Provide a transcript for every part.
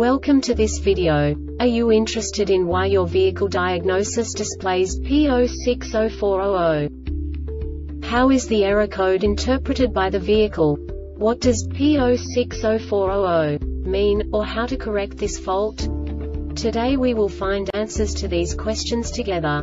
Welcome to this video. Are you interested in why your vehicle diagnosis displays P060400? How is the error code interpreted by the vehicle? What does P060400 mean, or how to correct this fault? Today we will find answers to these questions together.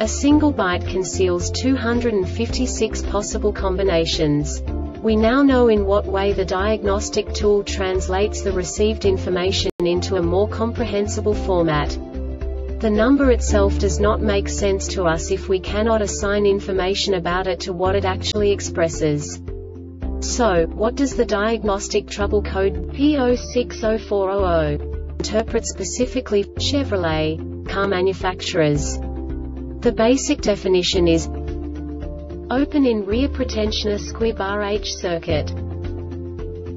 A single byte conceals 256 possible combinations. We now know in what way the diagnostic tool translates the received information into a more comprehensible format. The number itself does not make sense to us if we cannot assign information about it to what it actually expresses. So, what does the diagnostic trouble code P060400 interpret specifically Chevrolet car manufacturers? The basic definition is Open in rear pretensioner squib RH circuit.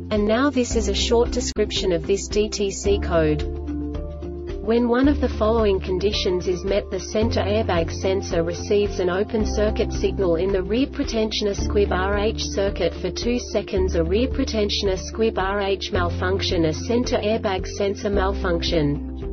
And now this is a short description of this DTC code. When one of the following conditions is met the center airbag sensor receives an open circuit signal in the rear pretensioner squib RH circuit for 2 seconds a rear pretensioner squib RH malfunction a center airbag sensor malfunction.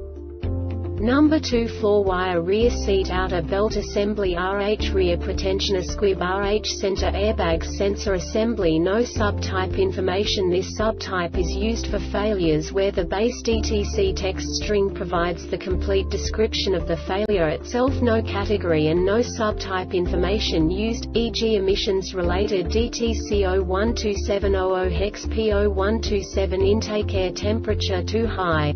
Number 2 floor wire rear seat outer belt assembly RH rear pretensioner squib RH center airbag sensor assembly no subtype information This subtype is used for failures where the base DTC text string provides the complete description of the failure itself no category and no subtype information used, e.g. emissions related DTC 012700 hex P0127 intake air temperature too high.